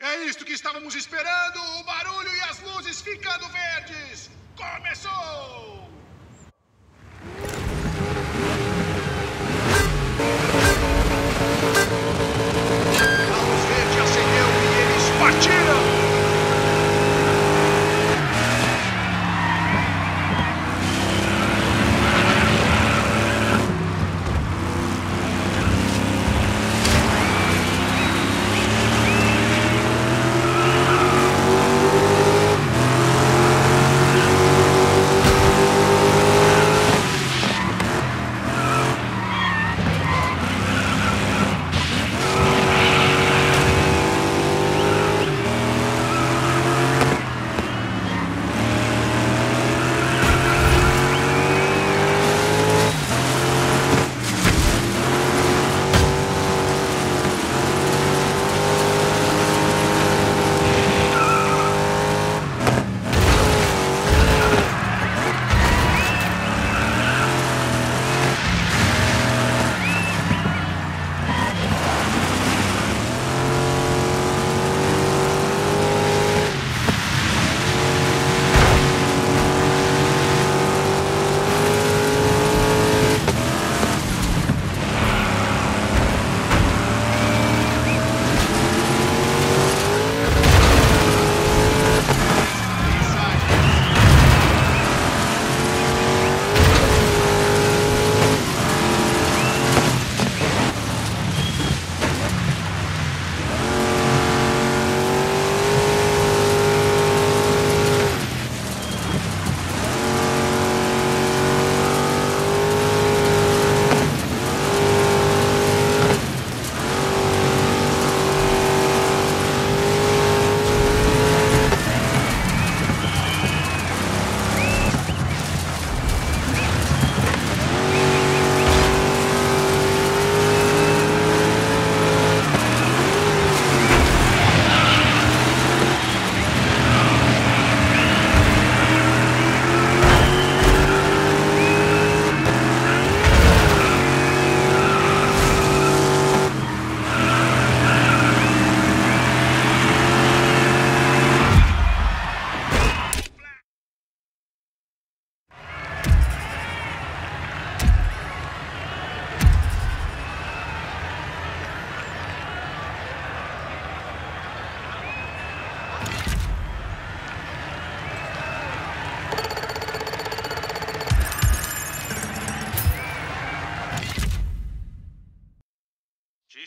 É isto que estávamos esperando! O barulho e as luzes ficando verdes! Começou!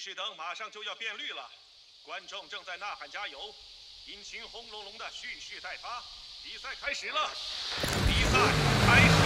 示灯马上就要变绿了，观众正在呐喊加油，引擎轰隆隆的蓄势待发，比赛开始了，比赛开始。